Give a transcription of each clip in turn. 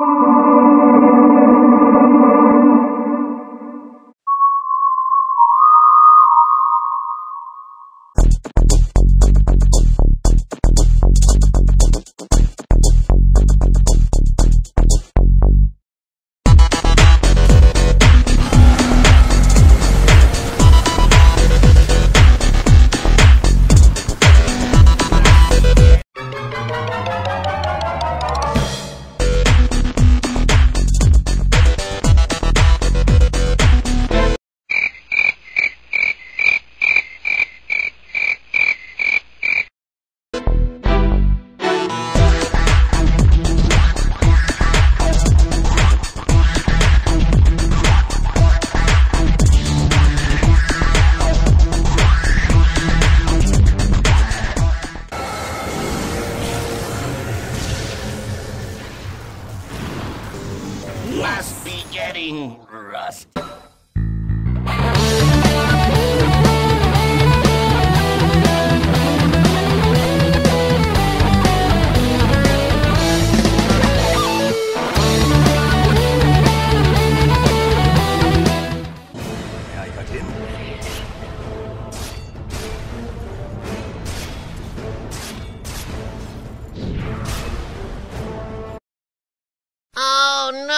Must be getting rust. Oh, May I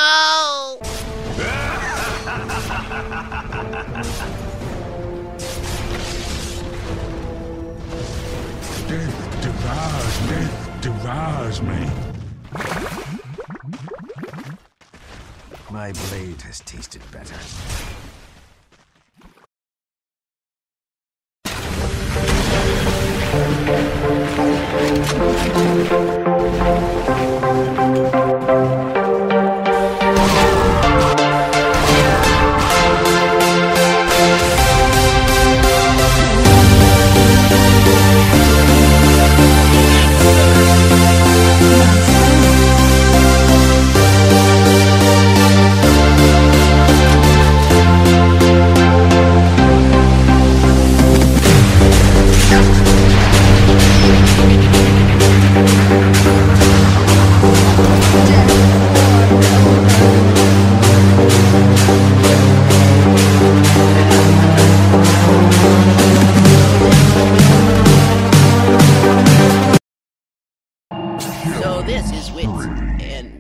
devours me. My blade has tasted better. So this is Wit's end.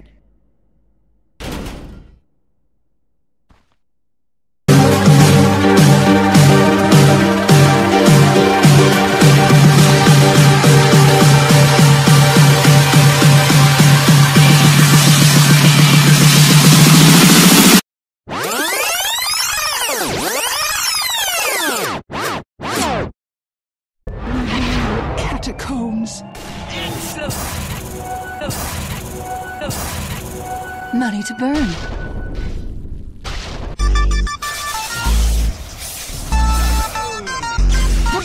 Money to burn.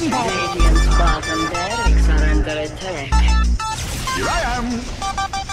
Radiant's bottom barracks are under attack. Here I am!